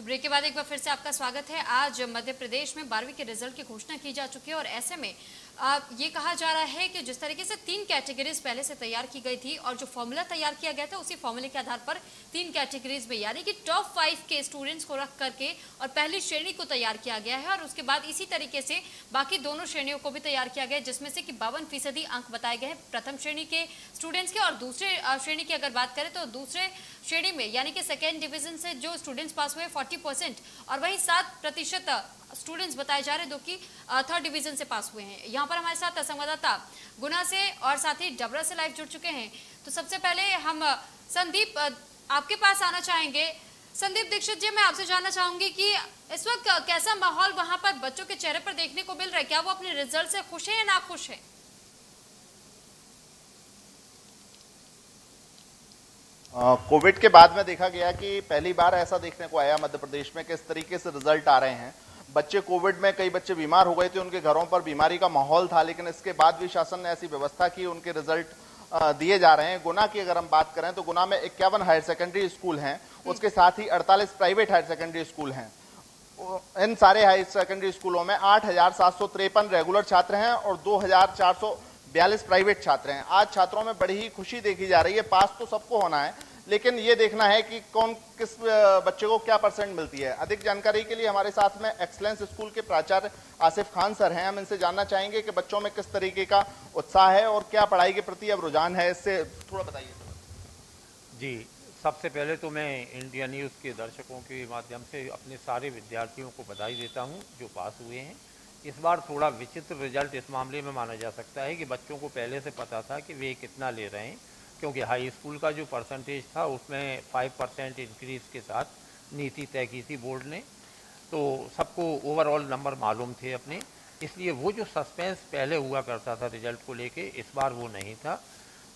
तो ब्रेक के बाद एक बार फिर से आपका स्वागत है। आज मध्य प्रदेश में बारहवीं के रिज़ल्ट की घोषणा की जा चुकी है और ऐसे में ये कहा जा रहा है कि जिस तरीके से तीन कैटेगरीज पहले से तैयार की गई थी और जो फॉर्मूला तैयार किया गया था, उसी फॉर्मूले के आधार पर तीन कैटेगरीज में, यानी कि टॉप फाइव के स्टूडेंट्स को रख करके और पहली श्रेणी को तैयार किया गया है और उसके बाद इसी तरीके से बाकी दोनों श्रेणियों को भी तैयार किया गया जिसमें से कि बावन फ़ीसदी अंक बताए गए हैं प्रथम श्रेणी के स्टूडेंट्स के और दूसरे श्रेणी की अगर बात करें तो दूसरे श्रेणी में, यानी कि सेकेंड डिविजन से जो स्टूडेंट्स पास हुए फोर्टी और वही सात प्रतिशत स्टूडेंट्स बताए जा रहे हैं, जो कि थर्ड डिवीज़न से पास हुए हैं। यहाँ पर हमारे साथ संवाददाता गुना से और साथ ही डबरा से लाइव जुड़ चुके हैं। तो सबसे पहले हम संदीप आपके पास आना चाहेंगे। संदीप दीक्षित जी, मैं आपसे जानना चाहूँगी कि इस वक्त कैसा माहौल वहाँ पर बच्चों के चेहरे पर देखने को मिल रहा है? क्या वो अपने रिज़ल्ट से खुश है या ना खुश है कोविड के बाद में देखा गया कि पहली बार ऐसा देखने को आया मध्य प्रदेश में किस तरीके से रिज़ल्ट आ रहे हैं। बच्चे कोविड में कई बच्चे बीमार हो गए थे उनके घरों पर बीमारी का माहौल था लेकिन इसके बाद भी शासन ने ऐसी व्यवस्था की उनके रिज़ल्ट दिए जा रहे हैं। गुना की अगर हम बात करें तो गुना में इक्यावन हायर सेकेंडरी स्कूल हैं उसके साथ ही 48 प्राइवेट हायर सेकेंडरी स्कूल हैं। इन सारे हायर सेकेंडरी स्कूलों में आठ रेगुलर छात्र हैं और दो बयालीस प्राइवेट छात्र हैं। आज छात्रों में बड़ी ही खुशी देखी जा रही है पास तो सबको होना है लेकिन ये देखना है कि कौन किस बच्चे को क्या परसेंट मिलती है। अधिक जानकारी के लिए हमारे साथ में एक्सलेंस स्कूल के प्राचार्य आसिफ खान सर हैं। हम इनसे जानना चाहेंगे कि बच्चों में किस तरीके का उत्साह है और क्या पढ़ाई के प्रति अब रुझान है। इससे थोड़ा बताइए। जी, सबसे पहले तो मैं इंडिया न्यूज़ के दर्शकों के माध्यम से अपने सारे विद्यार्थियों को बधाई देता हूँ जो पास हुए हैं। इस बार थोड़ा विचित्र रिज़ल्ट इस मामले में माना जा सकता है कि बच्चों को पहले से पता था कि वे कितना ले रहे हैं। क्योंकि हाई स्कूल का जो परसेंटेज था, उसमें फाइव परसेंट इंक्रीज के साथ नीति तय की थी बोर्ड ने। तो सबको ओवरऑल नंबर मालूम थे अपने। इसलिए वो जो सस्पेंस पहले हुआ करता था रिज़ल्ट को लेके, इस बार वो नहीं था।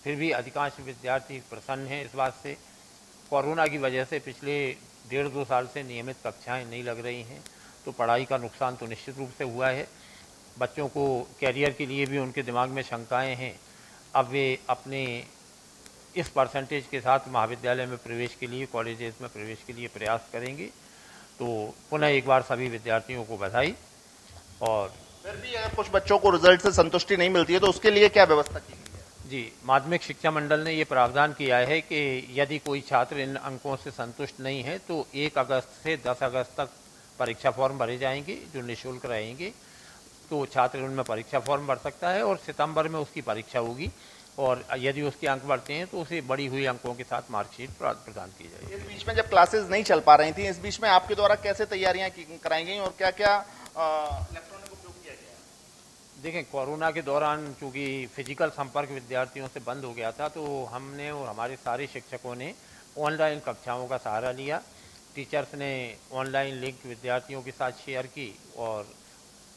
फिर भी अधिकांश विद्यार्थी प्रसन्न हैं इस बात से। कोरोना की वजह से पिछले डेढ़ दो साल से नियमित कक्षाएँ नहीं लग रही हैं तो पढ़ाई का नुकसान तो निश्चित रूप से हुआ है। बच्चों को कैरियर के लिए भी उनके दिमाग में शंकाएँ हैं। अब वे अपने इस परसेंटेज के साथ महाविद्यालय में प्रवेश के लिए कॉलेजेस में प्रवेश के लिए प्रयास करेंगे। तो पुनः एक बार सभी विद्यार्थियों को बधाई और फिर भी अगर कुछ बच्चों को रिज़ल्ट से संतुष्टि नहीं मिलती है तो उसके लिए क्या व्यवस्था की गई है? जी माध्यमिक शिक्षा मंडल ने ये प्रावधान किया है कि यदि कोई छात्र इन अंकों से संतुष्ट नहीं है तो एक अगस्त से दस अगस्त तक परीक्षा फॉर्म भरे जाएँगे जो निःशुल्क रहेंगे। तो छात्र उनमें परीक्षा फॉर्म भर सकता है और सितंबर में उसकी परीक्षा होगी। और यदि उसके अंक बढ़ते हैं तो उसे बड़ी हुई अंकों के साथ मार्कशीट प्रदान की जाएगी। इस बीच में जब क्लासेस नहीं चल पा रही थी इस बीच में आपके द्वारा कैसे तैयारियाँ कराई गई और क्या क्या इलेक्ट्रॉनिक उपयोग किया गया? देखें कोरोना के दौरान चूँकि फ़िज़िकल संपर्क विद्यार्थियों से बंद हो गया था तो हमने और हमारे सारे शिक्षकों ने ऑनलाइन कक्षाओं का सहारा लिया। टीचर्स ने ऑनलाइन लिंक विद्यार्थियों के साथ शेयर की और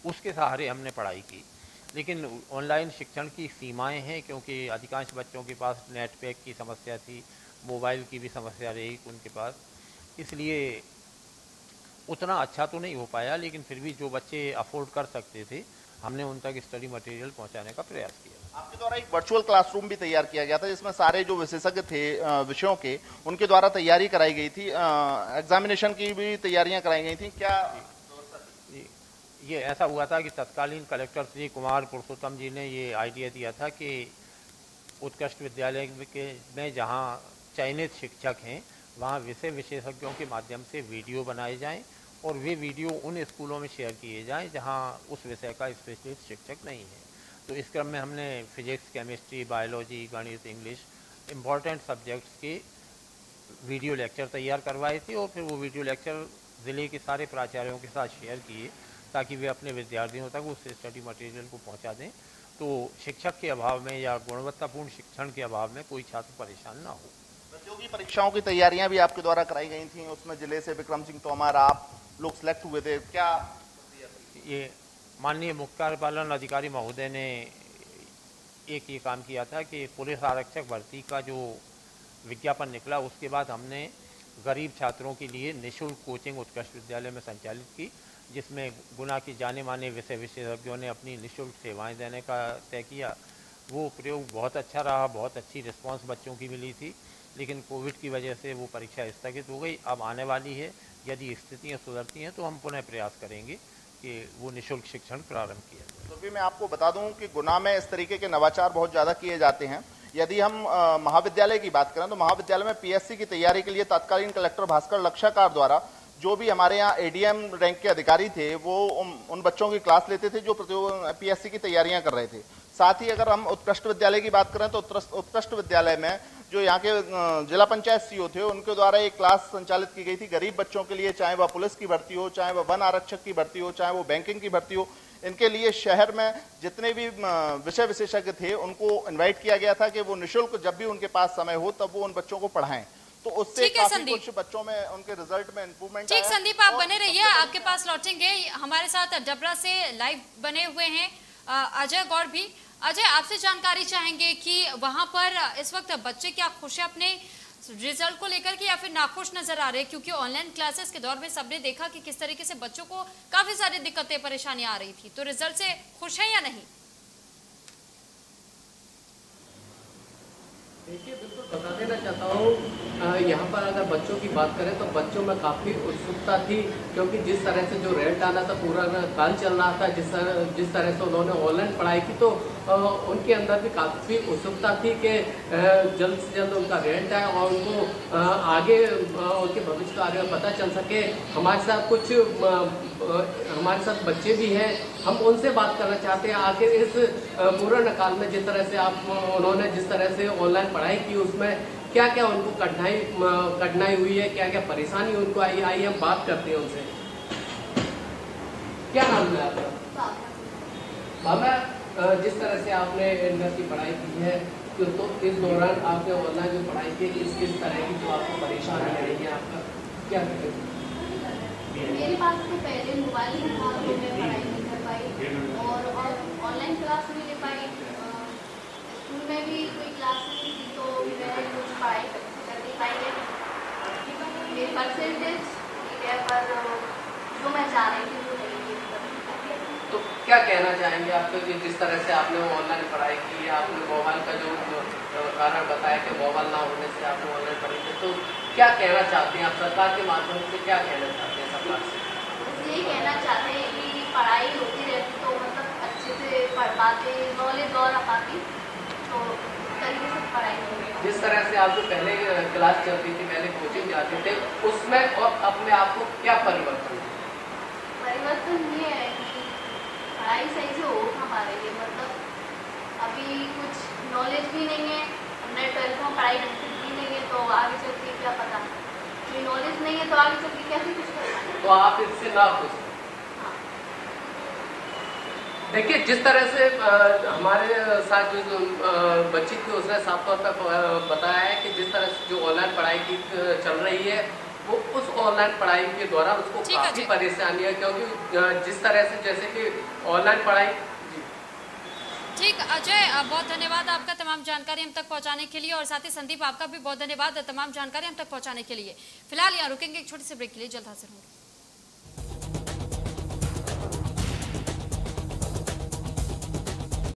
उसके सहारे हमने पढ़ाई की। लेकिन ऑनलाइन शिक्षण की सीमाएँ हैं क्योंकि अधिकांश बच्चों के पास नेट पैक की समस्या थी मोबाइल की भी समस्या रही उनके पास। इसलिए उतना अच्छा तो नहीं हो पाया लेकिन फिर भी जो बच्चे अफोर्ड कर सकते थे हमने उन तक स्टडी मटेरियल पहुँचाने का प्रयास किया। आपके द्वारा एक वर्चुअल क्लासरूम भी तैयार किया गया था जिसमें सारे जो विशेषज्ञ थे विषयों के उनके द्वारा तैयारी कराई गई थी। एग्जामिनेशन की भी तैयारियाँ कराई गई थी। क्या ये ऐसा हुआ था कि तत्कालीन कलेक्टर श्री कुमार पुरुषोत्तम जी ने ये आइडिया दिया था कि उत्कृष्ट विद्यालय के में जहाँ चयनित शिक्षक हैं, वहाँ विषय विशेषज्ञों के माध्यम से वीडियो बनाए जाएँ और वे वीडियो उन स्कूलों में शेयर किए जाएँ जहाँ उस विषय का स्पेशलिस्ट शिक्षक नहीं है। तो इस क्रम में हमने फिजिक्स, केमिस्ट्री, बायोलॉजी, गणित, इंग्लिश इंपॉर्टेंट सब्जेक्ट्स के वीडियो लेक्चर तैयार करवाए थे और फिर वो वीडियो लेक्चर ज़िले के सारे प्राचार्यों के साथ शेयर किए। ताकि वे अपने विद्यार्थियों तक उस स्टडी मटेरियल को पहुँचा दें। तो शिक्षक के अभाव में या गुणवत्तापूर्ण शिक्षण के अभाव में कोई छात्र परेशान ना हो। प्रतियोगी परीक्षाओं की तैयारियाँ भी आपके द्वारा कराई गई थी। उसमें ज़िले से विक्रम सिंह तोमर आप लोग सिलेक्ट हुए थे। क्या ये माननीय मुख्य कार्यपालन अधिकारी महोदय ने एक ये काम किया था कि पुलिस आरक्षक भर्ती का जो विज्ञापन निकला उसके बाद हमने गरीब छात्रों के लिए निःशुल्क कोचिंग उत्कृष्ट विद्यालय में संचालित की। जिसमें गुना की जाने माने विषय विशेषज्ञों ने अपनी निःशुल्क सेवाएँ देने का तय किया। वो प्रयोग बहुत अच्छा रहा, बहुत अच्छी रिस्पांस बच्चों की मिली थी, लेकिन कोविड की वजह से वो परीक्षा स्थगित हो गई। अब आने वाली है। यदि स्थितियाँ सुधरती हैं तो हम पुनः प्रयास करेंगे कि वो निःशुल्क शिक्षण प्रारंभ किया जाए। तो भी मैं आपको बता दूँ कि गुना में इस तरीके के नवाचार बहुत ज़्यादा किए जाते हैं। यदि हम महाविद्यालय की बात करें तो महाविद्यालय में पीएससी की तैयारी के लिए तत्कालीन कलेक्टर भास्कर लक्षाकार द्वारा जो भी हमारे यहाँ एडीएम रैंक के अधिकारी थे, वो उन बच्चों की क्लास लेते थे जो पीएससी की तैयारियाँ कर रहे थे। साथ ही अगर हम उत्कृष्ट विद्यालय की बात करें तो उत्कृष्ट विद्यालय में जो यहाँ के जिला पंचायत सीओ थे, उनके द्वारा एक क्लास संचालित की गई थी। गरीब बच्चों के लिए चाहे वह पुलिस की भर्ती हो, चाहे वह वन आरक्षक की भर्ती हो, चाहे वो बैंकिंग की भर्ती हो, इनके लिए शहर में जितने भी विषय विशेषज्ञ थे, उनको इनवाइट किया गया था कि वो निःशुल्क जब भी उनके पास समय हो, तब वो उन बच्चों को पढ़ाएँ। तो उससे काफ़ी कुछ बच्चों में उनके रिज़ल्ट में इंप्रूवमेंट ठीक संदीप आप बने रहिए आपके पास लौटेंगे। हमारे साथ डबरा से लाइव बने हुए हैं अजय गौर भी। अजय आपसे जानकारी चाहेंगे कि वहाँ पर इस वक्त बच्चे क्या खुश है अपने रिज़ल्ट को लेकर के या फिर नाखुश नज़र आ रहे हैं? क्योंकि ऑनलाइन क्लासेस के दौर में सबने देखा कि किस तरीके से बच्चों को काफ़ी सारी दिक्कतें परेशानियाँ आ रही थी। तो रिज़ल्ट से खुश है या नहीं? देखिए बिल्कुल बता देना चाहता हूँ यहाँ पर अगर बच्चों की बात करें तो बच्चों में काफ़ी उत्सुकता थी, क्योंकि जिस तरह से जो रेंट आना था, पूरा काल चल रहा था, जिस तरह जिस तरह से उन्होंने ऑनलाइन पढ़ाई की तो उनके अंदर भी काफ़ी उत्सुकता थी कि जल्द से जल्द उनका रेंट आए और उनको आगे उनके भविष्य का आगे पता चल सके। हमारे साथ कुछ हमारे साथ बच्चे भी हैं, हम उनसे बात करना चाहते हैं। आखिर इस पूर्ण काल में जिस तरह से आप, उन्होंने जिस तरह से ऑनलाइन पढ़ाई की, उसमें क्या क्या उनको कठिनाई कठिनाई हुई है क्या क्या परेशानी उनको आई आई हम बात करते हैं उनसे। क्या नाम है आपका? भावना जिस तरह से आपने इंटर की पढ़ाई की है तो, तो इस दौरान आपने ऑनलाइन जो पढ़ाई की किस किस तरह की जो आपको परेशानी रही है आपका क्या मेरे पास तो पहले मोबाइल था तो पढ़ाई नहीं कर पाई। और ऑनलाइन क्लास नहीं ले पाई। स्कूल में भी कोई क्लास नहीं थी तो मैं कुछ पढ़ाई कर नहीं पाई है। मेरे परसेंटेज ठीक है पर जो मैं चाह रही थी वो नहीं तो क्या कहना चाहेंगे आपको तो जिस तरह से आपने ऑनलाइन पढ़ाई की आपने मोबाइल का जो कारण बताया कि मोबाइल ना होने से आपने ऑनलाइन पढ़ी थी तो क्या कहना चाहते हैं आप सरकार के माध्यम से क्या कहना चाहते हैं सरकार से? यही कहना चाहते हैं कि पढ़ाई होती रहती तो मतलब अच्छे से पढ़ पाते नॉलेज और आ पाती। तो जिस तरह से आप जो पहले क्लास चलती थी पहले कोचिंग जाते थे उसमें और अपने आप को क्या परिवर्तन परिवर्तन ये है कि पढ़ाई सही से हो हमारे लिए मतलब अभी कुछ नॉलेज भी नहीं है हमने ट्वेल्थ में पढ़ाई ढंग से की नहीं है तो आगे चल के क्या पता? नॉलेज नहीं है तो आगे चल के कैसे कुछ तो आप इससे ना खुश। देखिए जिस तरह से आ, हमारे साथ जो बच्ची थी उसने साफ़ तौर पर बताया है कि जिस तरह से जो ऑनलाइन पढ़ाई की चल रही है वो उस ऑनलाइन पढ़ाई के दौरान उसको काफ़ी परेशानी है क्योंकि जिस तरह से जैसे कि ऑनलाइन पढ़ाई ठीक अजय बहुत धन्यवाद आपका तमाम जानकारी हम तक पहुँचाने के लिए और साथ ही संदीप आपका भी बहुत धन्यवाद तमाम जानकारी हम तक पहुँचाने के लिए। फ़िलहाल यहाँ रुकेंगे एक छोटी से ब्रेक के लिए जल्द हाजिर होंगे।